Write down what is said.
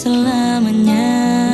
selamanya.